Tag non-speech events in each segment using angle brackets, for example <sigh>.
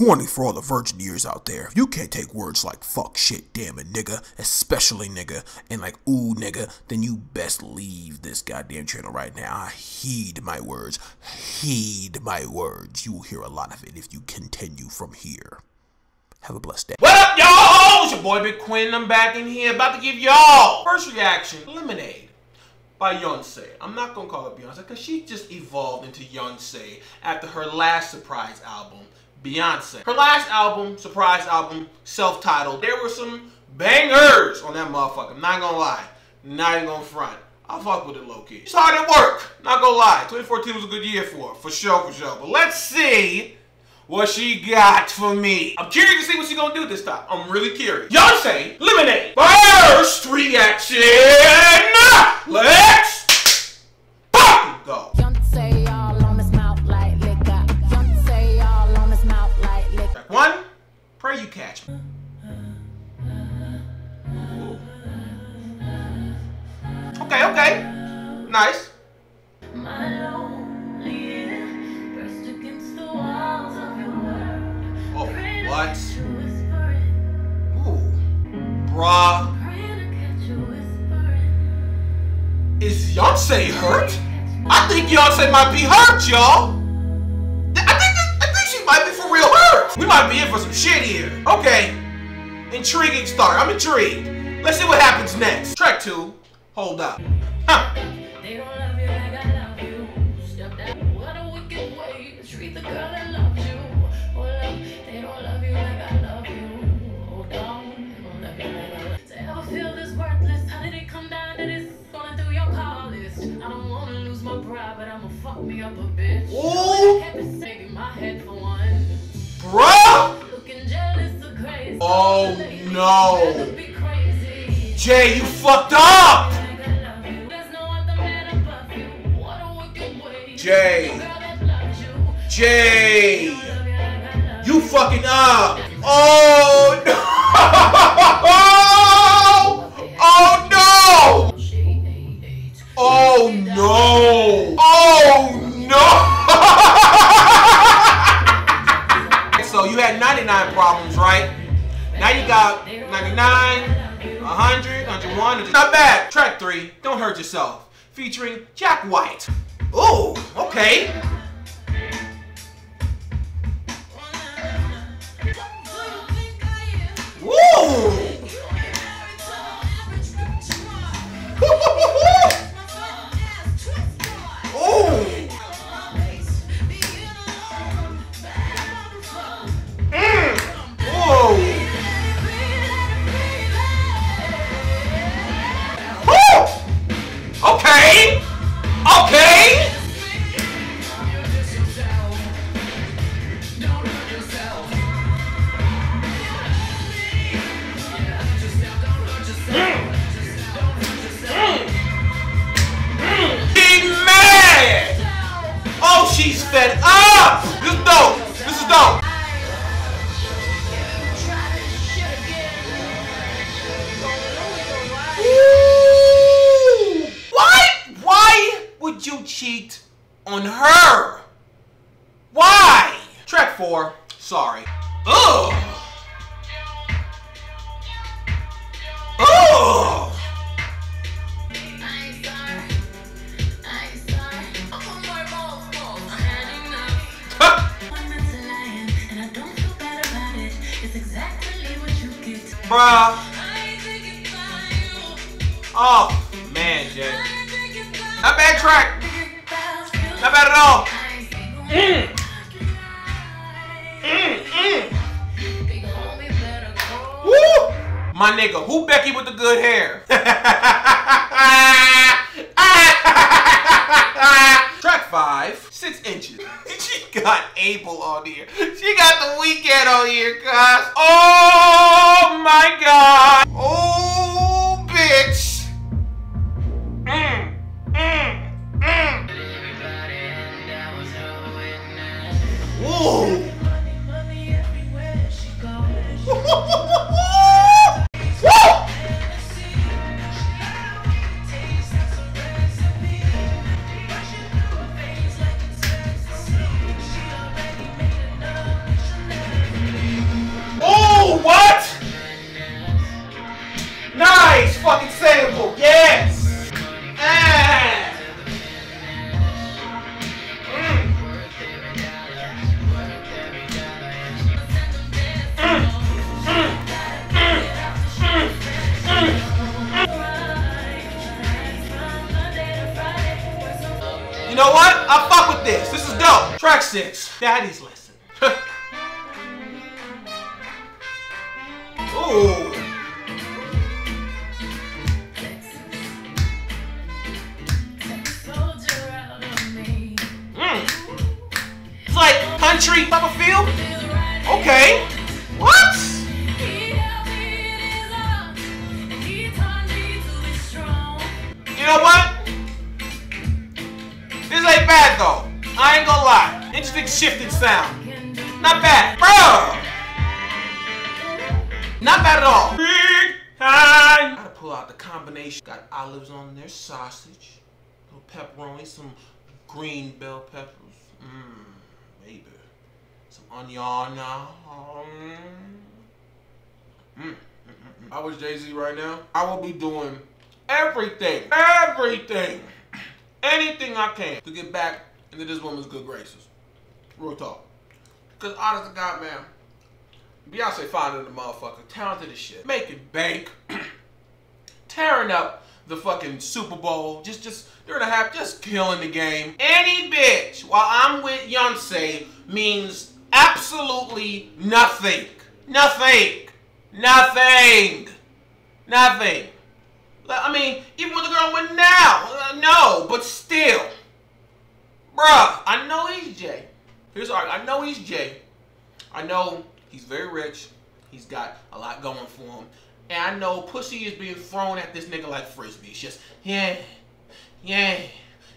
Warning for all the virgin ears out there. If you can't take words like fuck, shit, damn it, nigga, especially nigga, and like ooh, nigga, then you best leave this goddamn channel right now. I heed my words. Heed my words. You will hear a lot of it if you continue from here. Have a blessed day. What up, y'all? It's your boy Big Quint. I'm back in here about to give y'all first reaction Lemonade by Beyonce. I'm not gonna call her Beyonce because she just evolved into Beyonce after her last surprise album, Beyonce. Her last album, surprise album, self-titled. There were some bangers on that motherfucker. I'm not gonna lie. Not even gonna front. I fuck with it low key. At work. Not gonna lie. 2014 was a good year for her, for sure, for sure. But let's see what she got for me. I'm curious to see what she gonna do this time. I'm really curious. Beyonce, Lemonade, first reaction. Let's Is Beyonce hurt? I think Beyonce might be hurt, y'all. I think this, I think she might be for real hurt. We might be in for some shit here. Okay. Intriguing start. I'm intrigued. Let's see what happens next. Track two. Hold up. Huh. But I'ma fuck me up a bitch. Ooh. Maybe my head for one. Bruh. Looking jealous or crazy. Oh, no. Be crazy. Jay, you fucked up. Jay. Jay. You fucking up. Oh featuring on her? Why? Track four. Sorry. Ugh. Ugh. Bruh. Oh, man, Jay. Not bad track. Mm. Woo! My nigga, who Becky with the good hair? Track five, six inches. <laughs> she got Abel on here. She got the Weeknd on here, guys. Oh six. Daddy's lesson. <laughs> Ooh. Soldier out of me. Mm. It's like country type feel. Okay. What? He held me bad though. I ain't gonna lie. Interesting shifting sound. Not bad. Bro! Not bad at all. Big time. Gotta pull out the combination. Got olives on there, sausage, little pepperoni, some green bell peppers. Mmm, baby. Some onion. Uh-huh. Mmm. I was Jay Z right now. I will be doing everything, everything, anything I can to get back into this woman's good graces. Real talk. Cause honest to God, man, Beyonce finding the motherfucker, talented as shit, making bank, <clears throat> tearing up the fucking Super Bowl, just just during the half, just killing the game. Any bitch while I'm with Beyonce means absolutely nothing, nothing, nothing, nothing. I mean, even with the girl went now, uh, no, but still, bruh, I know he's Jay. Here's our, I know he's Jay. I know he's very rich. He's got a lot going for him. And I know pussy is being thrown at this nigga like frisbee. It's just, yeah, yeah,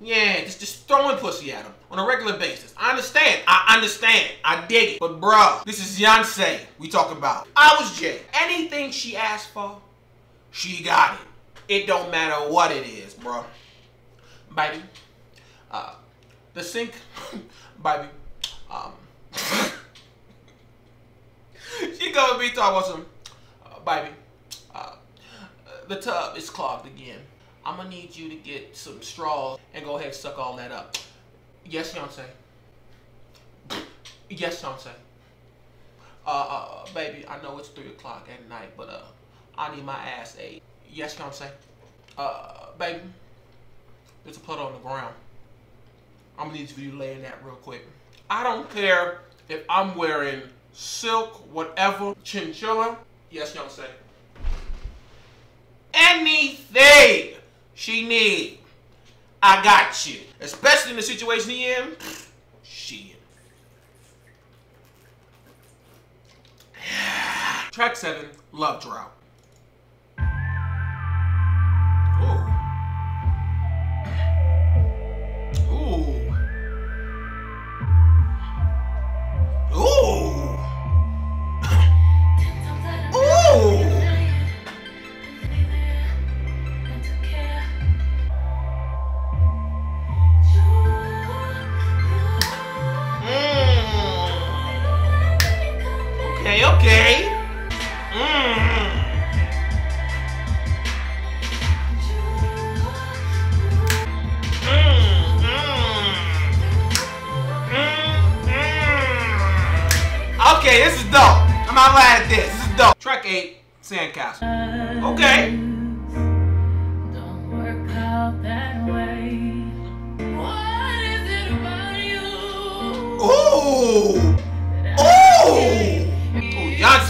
yeah, just, just throwing pussy at him on a regular basis. I understand. I understand. I dig it. But bruh, this is Beyonce we talking about. I was Jay. Anything she asked for, she got it. It don't matter what it is, bro. Baby, uh, the sink, <laughs> baby, um, <laughs> she gonna be talking about some, uh, baby, uh, the tub is clogged again. I'm gonna need you to get some straws and go ahead and suck all that up. Yes, Beyonce. <sniffs> Yes, Beyonce. Uh, uh, baby, I know it's three o'clock at night, but uh, I need my ass ate. Yes, Beyonce. Uh, baby, there's a puddle on the ground. I'm gonna need you to lay in that real quick. I don't care if I'm wearing silk, whatever, chinchilla. Yes, you know what I'm saying? Anything she need, I got you. Especially in the situation he in. Shit. <sighs> Track seven, Love Drought. About you? Ooh. Ooh.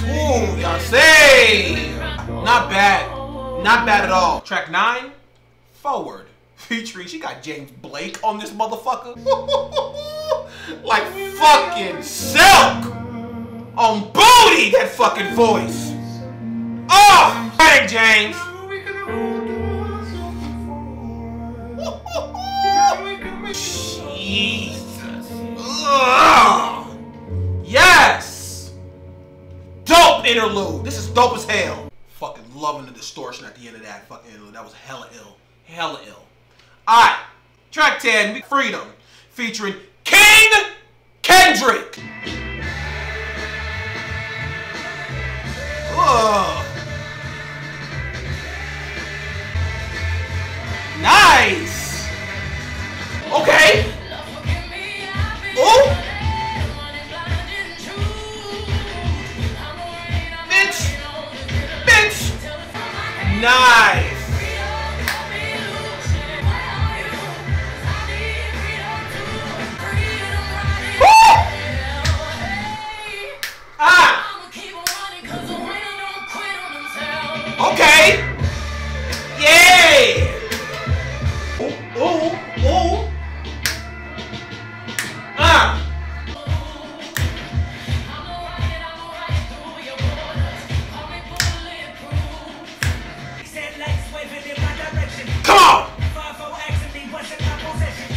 Ooh, Beyonce. Not bad. Not bad at all. Track 9, Forward. <laughs> Featuring, she got James Blake on this motherfucker. <laughs> like fucking silk. On booty, that fucking voice. Hey, James. Jesus. Yes. Dope interlude. This is dope as hell. Fucking loving the distortion at the end of that fucking interlude. That was hella ill. Hella ill. Alright. Track 10, Freedom. Featuring King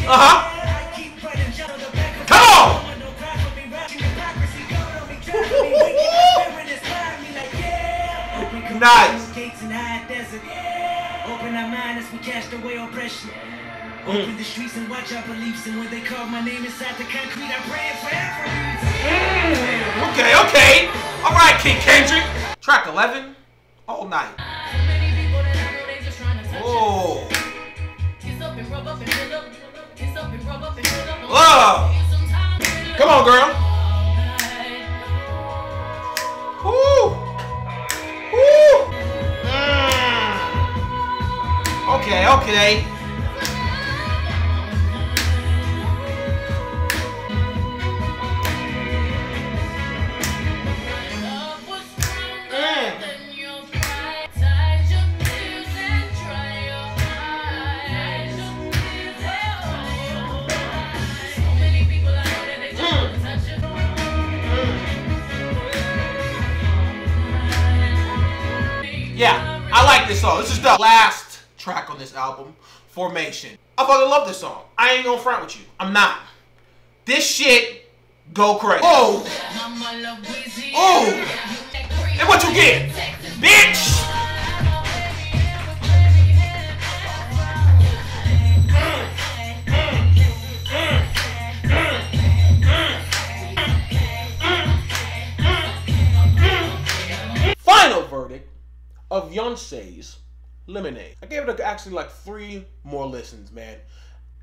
Uh huh. Come on. <laughs> Nice. Open our mind as we cast away oppression. Open the streets and watch our beliefs. And when they call my name inside the concrete, I pray forever. Okay, okay. All right, King Kendrick. Track 11, all night. Love. Come on, girl. Woo. Woo. Mm. Okay, okay. The last track on this album, Formation. I fucking love this song. I ain't gonna front with you. I'm not. This shit go crazy. Oh, Mama love Weezy. oh. And what you get? Bitch! Final verdict of Beyonce's Lemonade. I gave it actually like three more listens, man.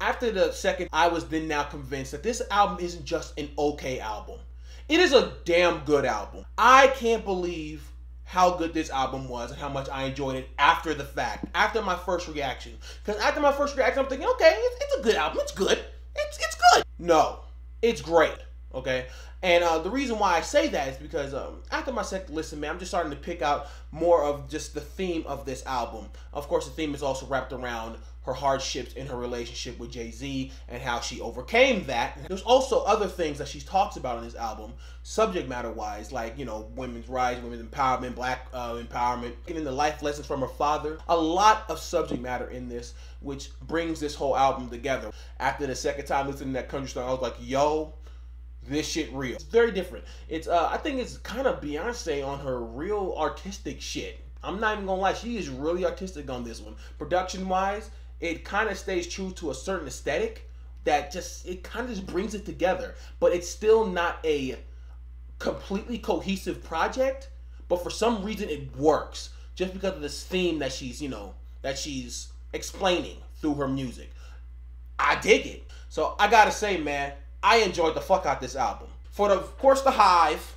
After the second, I was then now convinced that this album isn't just an okay album. It is a damn good album. I can't believe how good this album was and how much I enjoyed it after the fact, after my first reaction. Because after my first reaction, I'm thinking, okay, it's, it's a good album. It's good. It's, it's good. No, it's great. Okay. And uh, the reason why I say that is because um, after my second listen, man, I'm just starting to pick out more of just the theme of this album. Of course, the theme is also wrapped around her hardships in her relationship with Jay Z and how she overcame that. There's also other things that she talks about in this album, subject matter wise, like, you know, women's rights, women's empowerment, black uh, empowerment, getting the life lessons from her father. A lot of subject matter in this, which brings this whole album together. After the second time listening to that country song, I was like, yo, this shit real. It's very different. It's uh I think it's kind of Beyonce on her real artistic shit. I'm not even gonna lie, she is really artistic on this one. Production wise, it kind of stays true to a certain aesthetic that just it kind of just brings it together. But it's still not a completely cohesive project. But for some reason it works. Just because of this theme that she's, you know, that she's explaining through her music. I dig it. So I gotta say, man, I enjoyed the fuck out this album. For the, of course, the Hive,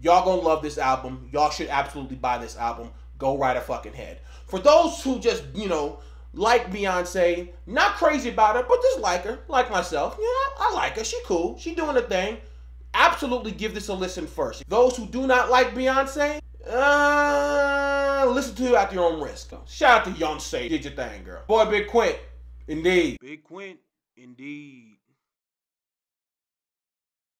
y'all gonna love this album. Y'all should absolutely buy this album. Go right a fucking head. For those who just, you know, like Beyonce, not crazy about her, but just like her, like myself. Yeah, I, I like her. She cool. She doing her thing. Absolutely give this a listen first. Those who do not like Beyonce, uh, listen to it at your own risk. Shout out to Beyonce. Did your thing, girl. Boy, Big Quint. Indeed. Big Quint. Indeed.